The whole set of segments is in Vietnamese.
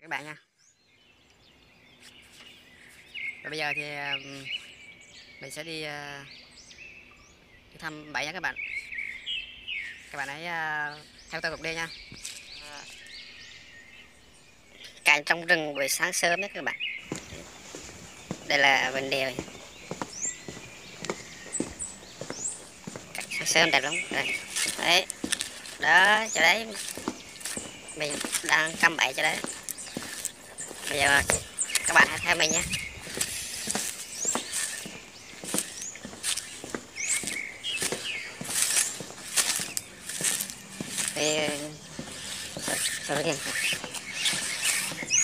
các bạn nha. Và bây giờ thì mình sẽ đi, ờ, đi thăm bẫy nha các bạn. Các bạn hãy ờ, theo tôi cùng đi nha. Càng trong rừng buổi sáng sớm đấy các bạn. Đây là vườn điều sáng sớm đẹp lắm. Đây. Đấy. Đó chỗ đấy. Mình đang cắm bẫy cho đấy bây giờ các bạn theo mình nhé.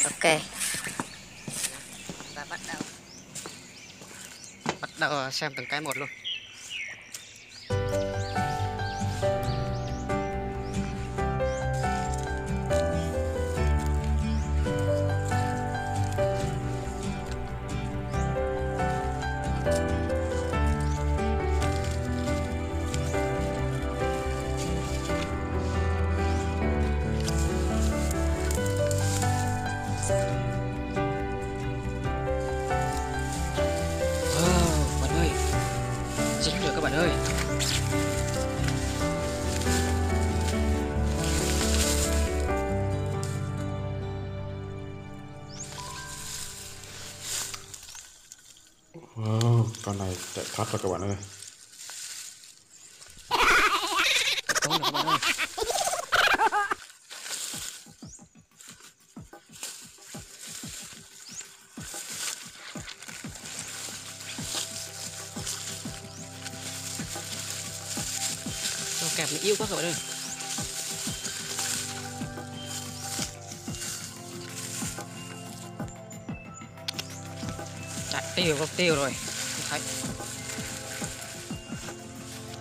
Ok. Và bắt đầu. Bắt đầu xem từng cái một luôn. Dính được các bạn ơi. Wow, con này chạy thoát rồi các bạn ơi. Cạp này yêu quá các bạn ơi Chạy tiêu góc tiêu rồi. Không thấy.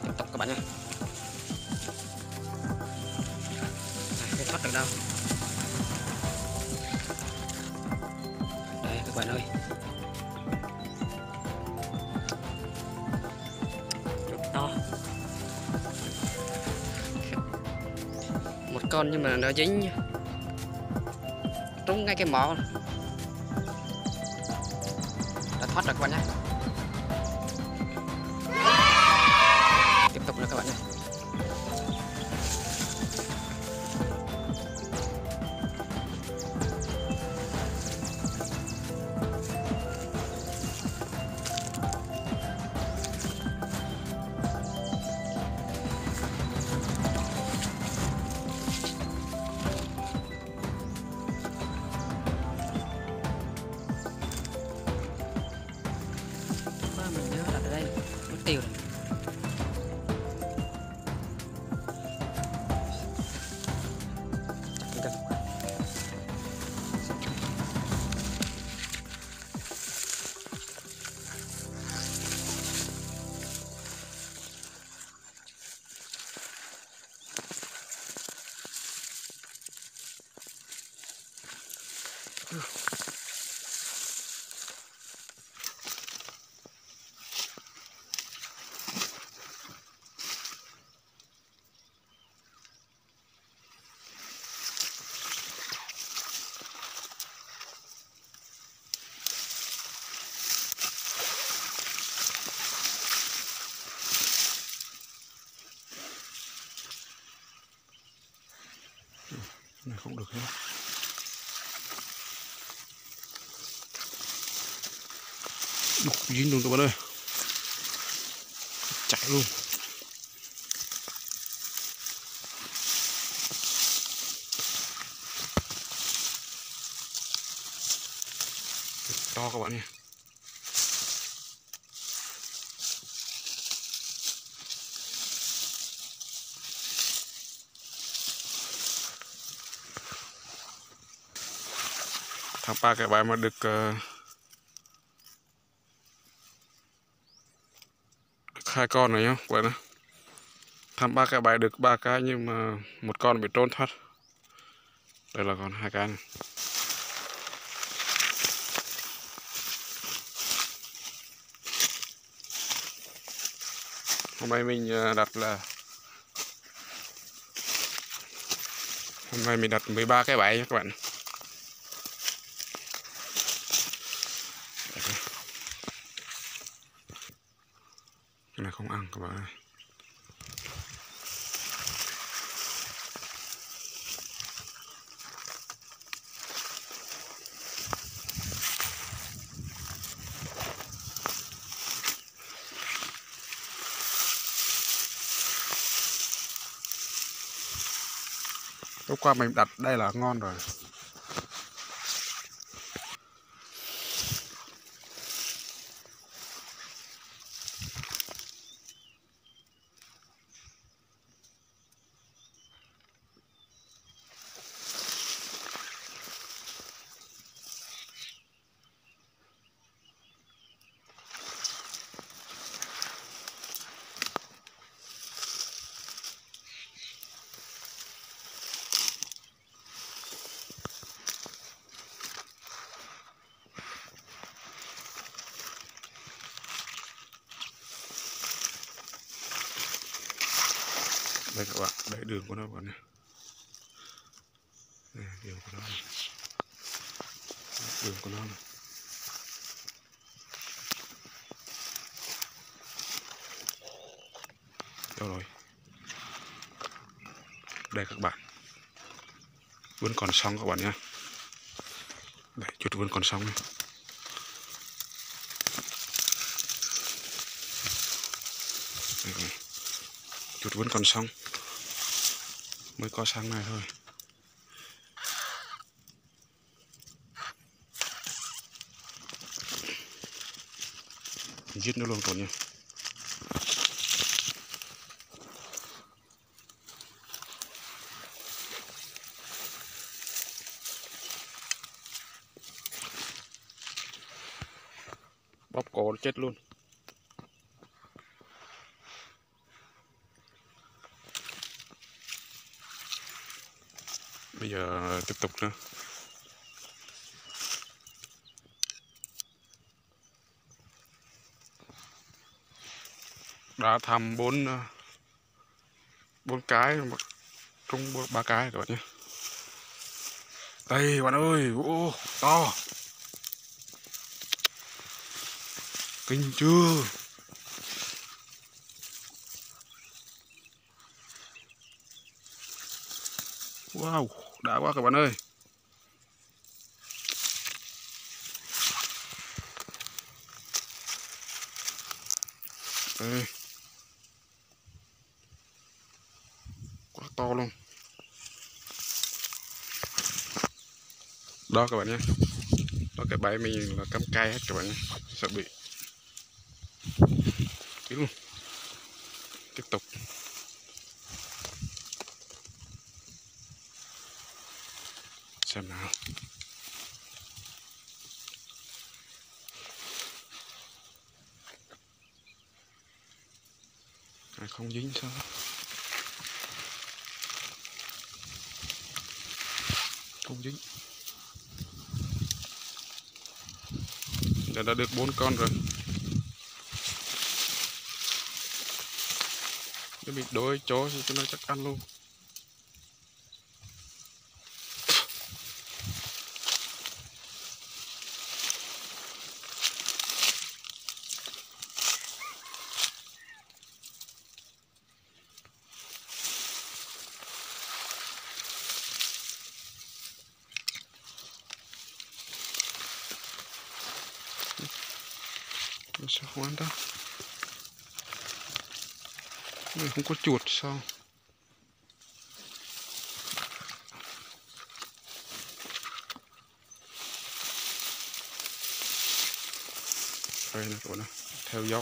Tiếp tục các bạn nha. Này, không thoát được đâu? Đây các bạn ơi. Con, nhưng mà nó dính. Trúng ngay cái mỏ. Đã thoát rồi các bạn nhé. Không được hết Đục dính luôn các bạn ơi. Chạy luôn. To các bạn nhé tháng ba cái bài mà được, uh, được hai con này nhá vậy đó tháng ba cái bài được ba cái nhưng mà một con bị trốn thoát. Đây là còn hai cái này. hôm nay mình ờ, đặt là hôm nay mình đặt 13 cái bẫy nhé các bạn này không ăn các bạn Hôm qua mình đặt đây là ngon rồi. Đây các bạn đấy đường của nó các bạn nhé đây, đường của nó này. đường của nó này. đâu rồi? Đây các bạn. Vẫn còn xong các bạn nhé đấy chút vẫn còn xong này. Chuột vẫn còn xong mới có sáng này thôi. Giết nó luôn còn nha. Bóp cổ nó chết luôn. Bây giờ ờ, tiếp tục nữa. Đã thăm bốn ờ, bốn cái một trung ba cái các bạn nhé. Đây, bạn ơi, ô, to. Kinh chưa? Wow đã quá các bạn ơi. Đây quá to luôn. Đó các bạn nhé. Đó, cái bãi mình là cắm cây hết các bạn nhé. Sợ bị. Đi luôn. Tiếp tục. Không dính sao không dính. Đã, đã được bốn con rồi. Nếu bị đối chó thì cho nó chắc ăn luôn. Sao không ăn đâu Này không có chuột sao? Đây nè các bạn theo gió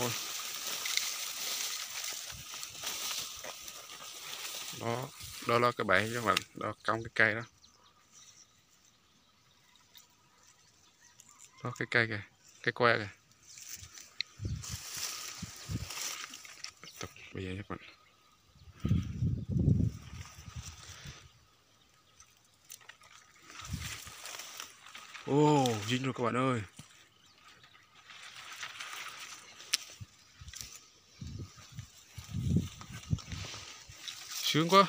đó đó là cái bẫy các bạn đó cong cái cây đó. Đó, cái cây kìa, cái que kìa Tiếp tục bây giờ các bạn ô dính rồi các bạn ơi. Sướng quá.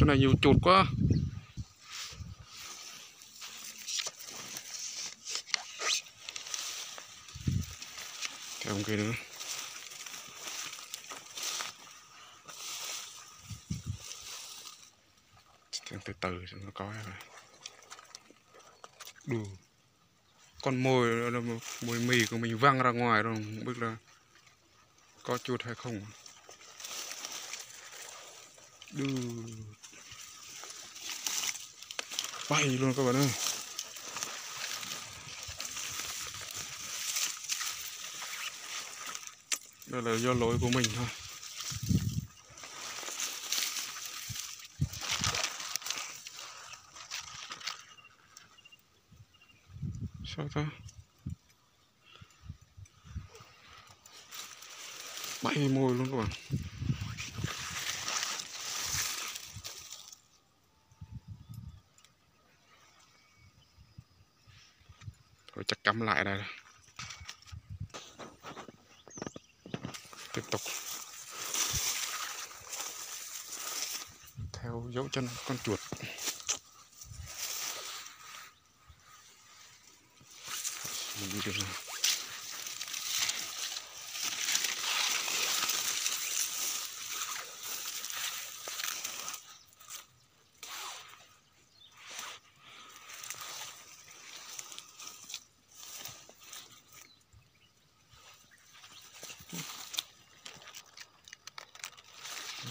Chỗ này nhiều chuột quá. Theo ông kia nữa. Từ từ cho nó có rồi đủ con mồi là mồi mì của mình văng ra ngoài rồi không biết là có chuột hay không. Đủ bay luôn các bạn ơi. Đây là do lỗi của mình thôi sao ta bay môi luôn các bạn. Thôi, chắc cắm lại đây. Tiếp tục. Theo dấu chân con chuột. Mình không ăn rồi.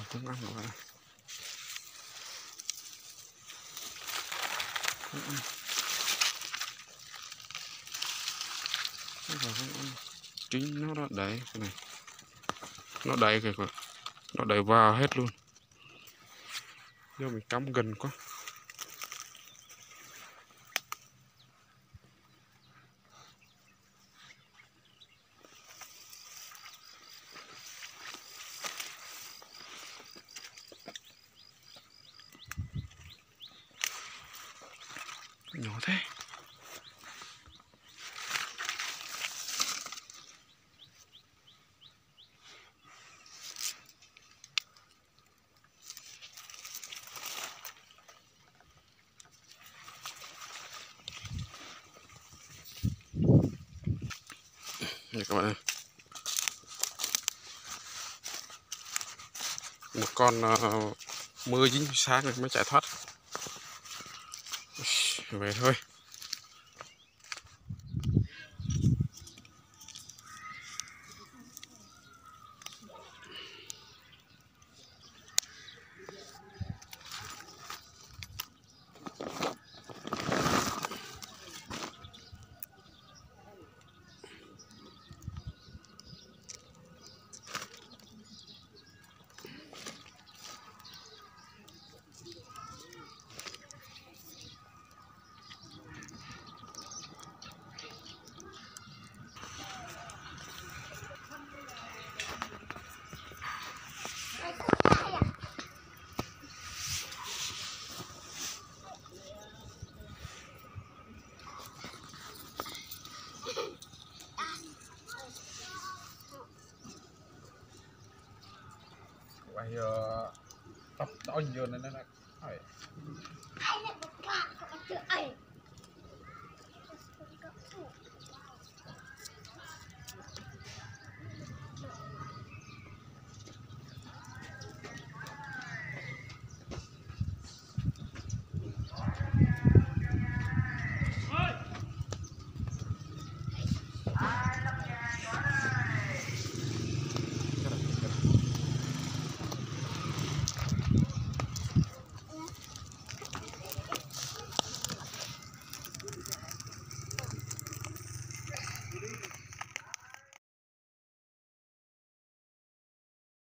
Cũng ăn không phải không ăn chính nó đã đẩy cái này. Nó đẩy kìa kìa nó đẩy vào hết luôn. Do mình cắm gần quá. Nhỏ thế. Các bạn ơi. Một con uh, mưa dính sáng mới chạy thoát. Về thôi. Giờ tập đó nhiều này nó